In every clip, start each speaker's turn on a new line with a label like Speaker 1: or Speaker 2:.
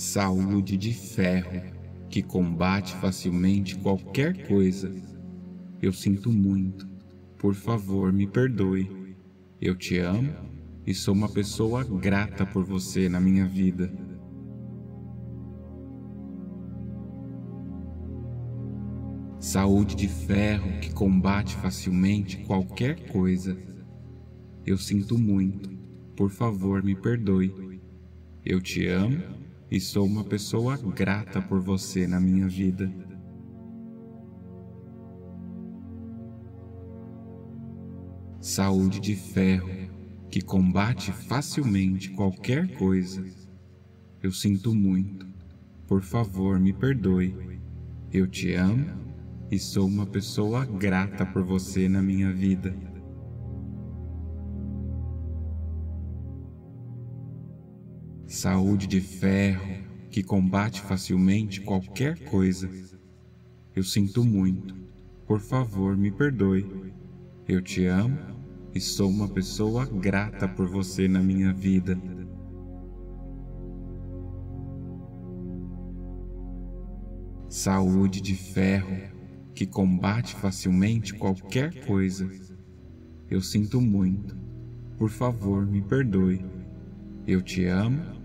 Speaker 1: Saúde de ferro que combate facilmente qualquer coisa. Eu sinto muito. Por favor, me perdoe. Eu te amo e sou uma pessoa grata por você na minha vida. Saúde de ferro que combate facilmente qualquer coisa. Eu sinto muito. Por favor, me perdoe. Eu te amo e sou uma pessoa grata por você na minha vida. Saúde de ferro que combate facilmente qualquer coisa. Eu sinto muito. Por favor, me perdoe. Eu te amo e sou uma pessoa grata por você na minha vida. Saúde de ferro que combate facilmente qualquer coisa. Eu sinto muito. Por favor, me perdoe. Eu te amo e sou uma pessoa grata por você na minha vida. Saúde de ferro que combate facilmente qualquer coisa. Eu sinto muito. Por favor, me perdoe. Eu te amo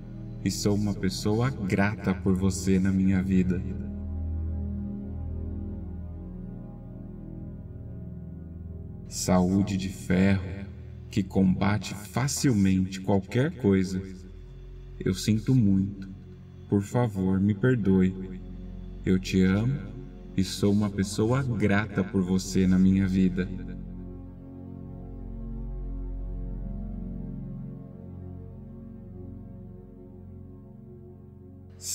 Speaker 1: e sou uma pessoa grata por você na minha vida. Saúde de ferro que combate facilmente qualquer coisa. Eu sinto muito. Por favor, me perdoe. Eu te amo e sou uma pessoa grata por você na minha vida.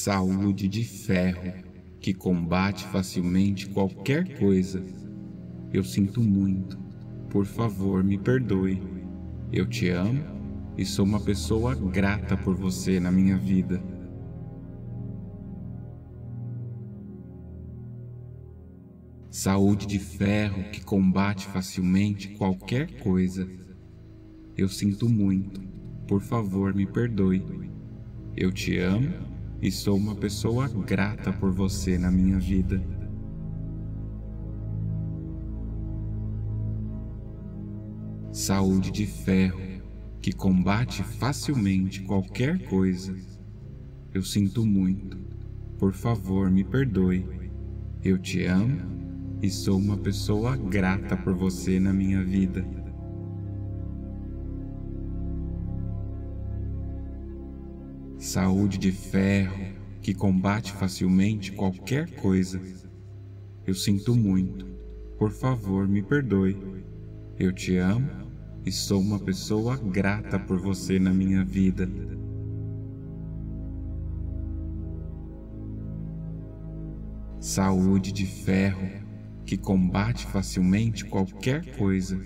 Speaker 1: Saúde de ferro que combate facilmente qualquer coisa. Eu sinto muito. Por favor, me perdoe. Eu te amo e sou uma pessoa grata por você na minha vida. saúde de ferro que combate facilmente qualquer coisa. Eu sinto muito. Por favor, me perdoe. Eu te amo e sou uma pessoa grata por você na minha vida. Saúde de ferro que combate facilmente qualquer coisa. Eu sinto muito. Por favor, me perdoe. Eu te amo e sou uma pessoa grata por você na minha vida. Saúde de ferro que combate facilmente qualquer coisa. Eu sinto muito. Por favor, me perdoe. Eu te amo e sou uma pessoa grata por você na minha vida. Saúde de ferro que combate facilmente qualquer coisa.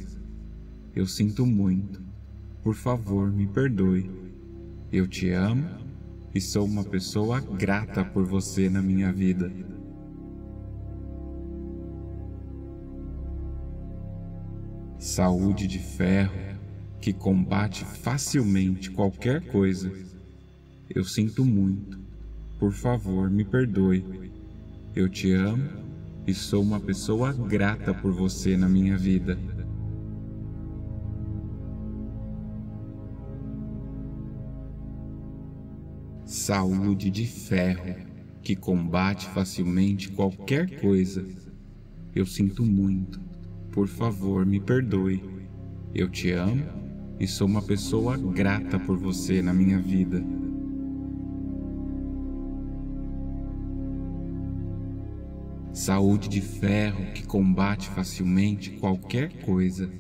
Speaker 1: Eu sinto muito. Por favor, me perdoe. Eu te amo e sou uma pessoa grata por você na minha vida. Saúde de ferro que combate facilmente qualquer coisa. Eu sinto muito. Por favor, me perdoe. Eu te amo e sou uma pessoa grata por você na minha vida. Saúde de ferro que combate facilmente qualquer coisa. Eu sinto muito. Por favor, me perdoe. Eu te amo e sou uma pessoa grata por você na minha vida. saúde de ferro que combate facilmente qualquer coisa.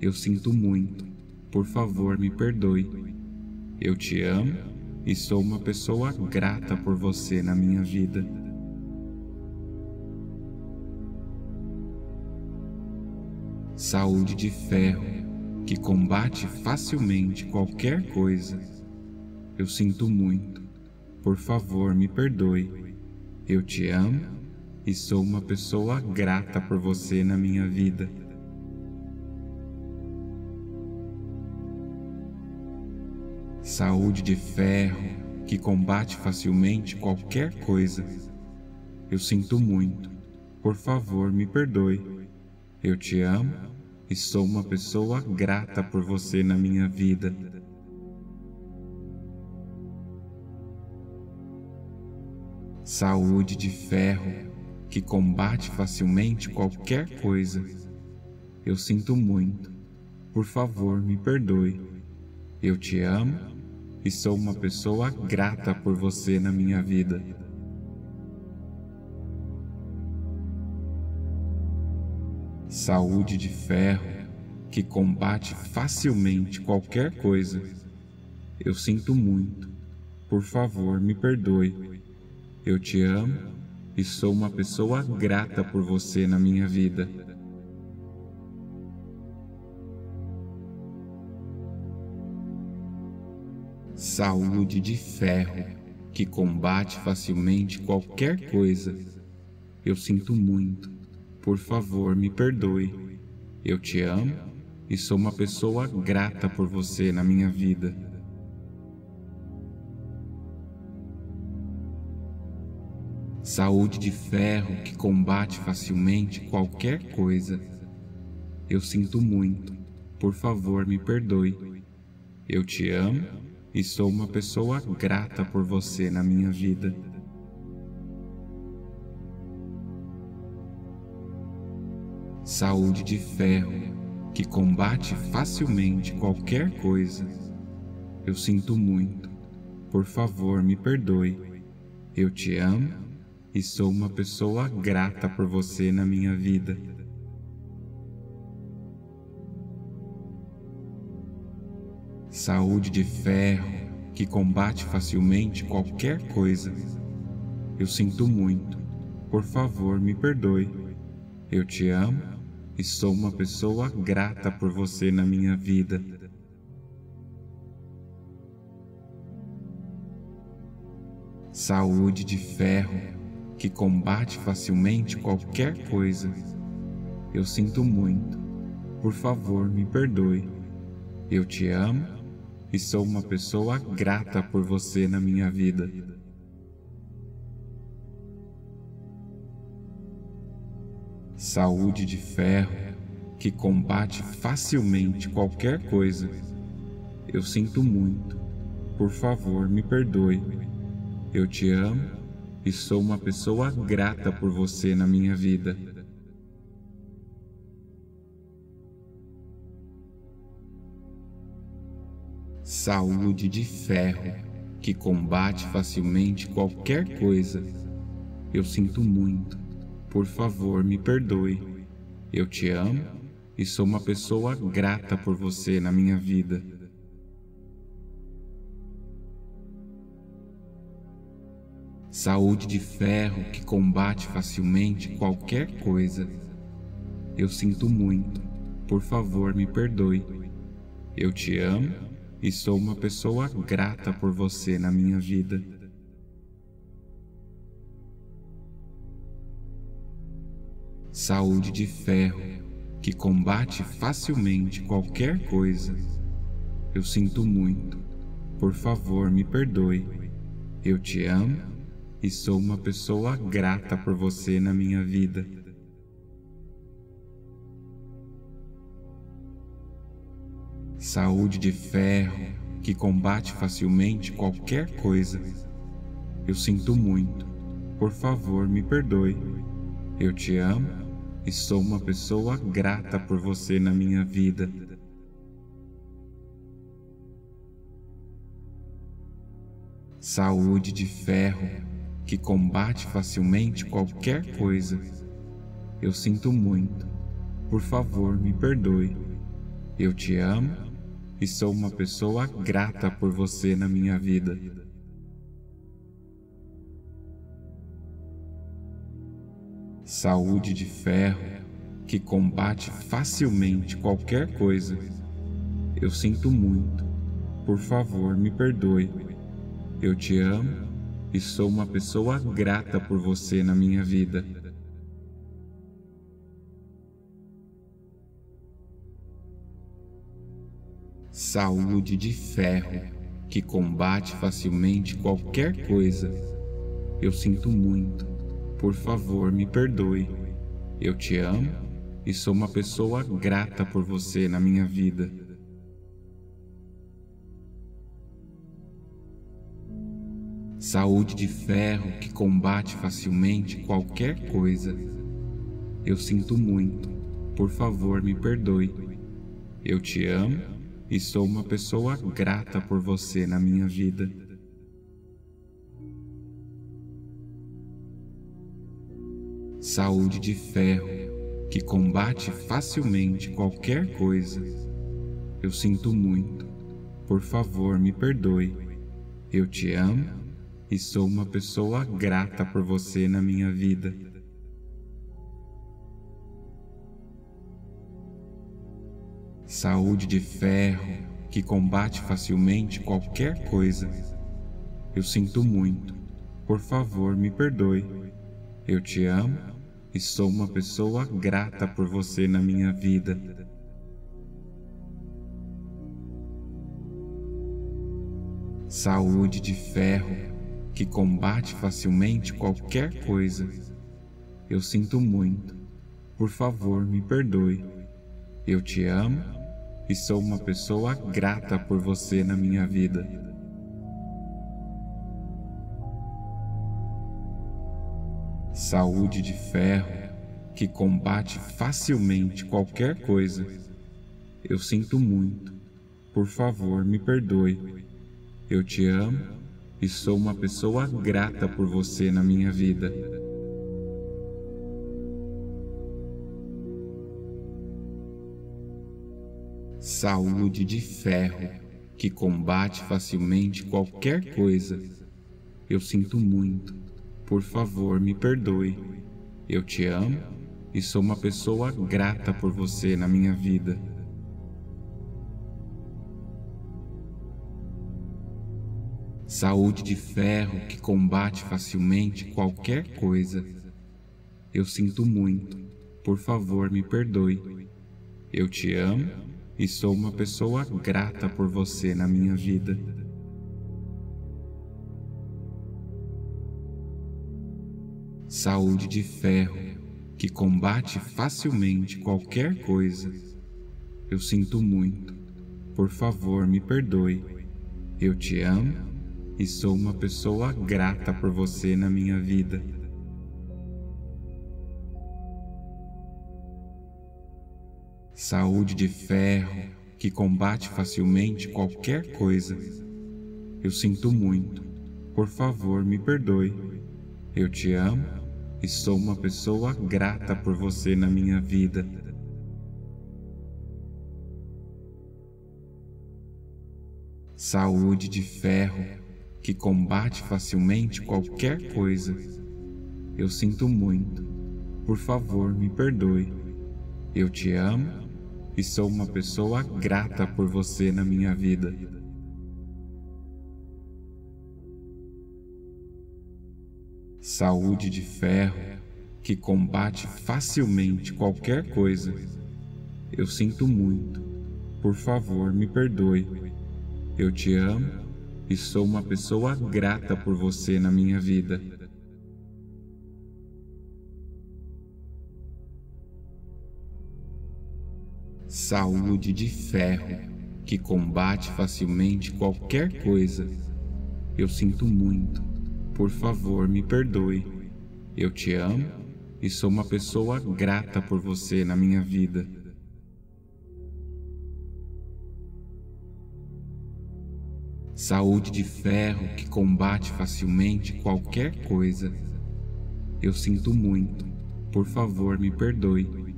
Speaker 1: Eu sinto muito. Por favor, me perdoe. Eu te amo e sou uma pessoa grata por você na minha vida. Saúde de ferro que combate facilmente qualquer coisa. Eu sinto muito. Por favor, me perdoe. Eu te amo e sou uma pessoa grata por você na minha vida. Saúde de ferro que combate facilmente qualquer coisa. Eu sinto muito. Por favor, me perdoe. Eu te amo e sou uma pessoa grata por você na minha vida. Saúde de ferro que combate facilmente qualquer coisa. Eu sinto muito. Por favor, me perdoe. Eu te amo e sou uma pessoa grata por você na minha vida. Saúde de ferro que combate facilmente qualquer coisa. Eu sinto muito. Por favor, me perdoe. Eu te amo e sou uma pessoa grata por você na minha vida. Saúde de ferro que combate facilmente qualquer coisa. Eu sinto muito. Por favor, me perdoe. Eu te amo e sou uma pessoa grata por você na minha vida. Saúde de ferro que combate facilmente qualquer coisa. Eu sinto muito. Por favor, me perdoe. Eu te amo e sou uma pessoa grata por você na minha vida. Saúde de ferro que combate facilmente qualquer coisa. Eu sinto muito. Por favor, me perdoe. Eu te amo e sou uma pessoa grata por você na minha vida. Saúde de ferro que combate facilmente qualquer coisa. Eu sinto muito. Por favor, me perdoe. Eu te amo e sou uma pessoa grata por você na minha vida. Saúde de ferro que combate facilmente qualquer coisa. Eu sinto muito. Por favor, me perdoe. Eu te amo e sou uma pessoa grata por você na minha vida. Saúde de ferro que combate facilmente qualquer coisa. Eu sinto muito. Por favor, me perdoe. Eu te amo e sou uma pessoa grata por você na minha vida. Saúde de ferro que combate facilmente qualquer coisa. Eu sinto muito. Por favor, me perdoe. Eu te amo e sou uma pessoa grata por você na minha vida. saúde de ferro que combate facilmente qualquer coisa. Eu sinto muito, por favor me perdoe. Eu te amo e sou uma pessoa grata por você na minha vida. Saúde de ferro que combate facilmente qualquer coisa. Eu sinto muito, por favor me perdoe. Eu te amo e sou uma pessoa grata por você na minha vida. Saúde de ferro que combate facilmente qualquer coisa. Eu sinto muito. Por favor, me perdoe. Eu te amo e sou uma pessoa grata por você na minha vida. Saúde de ferro que combate facilmente qualquer coisa. Eu sinto muito. Por favor, me perdoe. Eu te amo e sou uma pessoa grata por você na minha vida. Saúde de ferro que combate facilmente qualquer coisa. Eu sinto muito. Por favor, me perdoe. Eu te amo e sou uma pessoa grata por você na minha vida. Saúde de ferro que combate facilmente qualquer coisa. Eu sinto muito. Por favor, me perdoe. Eu te amo e sou uma pessoa grata por você na minha vida. Saúde de ferro que combate facilmente qualquer coisa. Eu sinto muito. Por favor, me perdoe. Eu te amo e sou uma pessoa grata por você na minha vida. Saúde de ferro que combate facilmente qualquer coisa. Eu sinto muito. Por favor, me perdoe. Eu te amo e sou uma pessoa grata por você na minha vida. Saúde de ferro que combate facilmente qualquer coisa. Eu sinto muito. Por favor, me perdoe. Eu te amo e sou uma pessoa grata por você na minha vida. Saúde de ferro que combate facilmente qualquer coisa. Eu sinto muito. Por favor, me perdoe. Eu te amo e sou uma pessoa grata por você na minha vida. Saúde de ferro que combate facilmente qualquer coisa. Eu sinto muito. Por favor, me perdoe. Eu te amo e sou uma pessoa grata por você na minha vida. Saúde de ferro que combate facilmente qualquer coisa. Eu sinto muito. Por favor, me perdoe. Eu te amo e sou uma pessoa grata por você na minha vida. Saúde de ferro que combate facilmente qualquer coisa. Eu sinto muito. Por favor, me perdoe. Eu te amo e sou uma pessoa grata por você na minha vida. Saúde de ferro que combate facilmente qualquer coisa. Eu sinto muito. Por favor, me perdoe. Eu te amo e sou uma pessoa grata por você na minha vida. Saúde de ferro que combate facilmente qualquer coisa. Eu sinto muito. Por favor, me perdoe. Eu te amo e sou uma pessoa grata por você na minha vida. Saúde de ferro que combate facilmente qualquer coisa. Eu sinto muito. Por favor, me perdoe. Eu te amo e sou uma pessoa grata por você na minha vida. Saúde de ferro que combate facilmente qualquer coisa. Eu sinto muito. Por favor, me perdoe. Eu te amo e sou uma pessoa grata por você na minha vida. Saúde de ferro que combate facilmente qualquer coisa. Eu sinto muito. Por favor, me perdoe. Eu te amo e sou uma pessoa grata por você na minha vida. Saúde de ferro que combate facilmente qualquer coisa. Eu sinto muito. Por favor, me perdoe.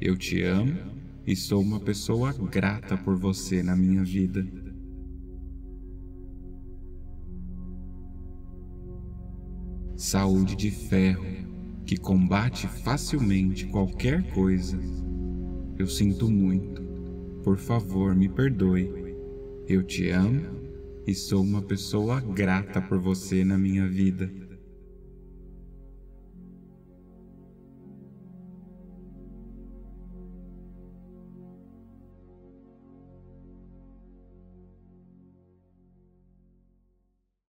Speaker 1: Eu te amo e sou uma pessoa grata por você na minha vida. Saúde de ferro que combate facilmente qualquer coisa. Eu sinto muito. Por favor, me perdoe. Eu te amo e sou uma pessoa grata por você na minha vida.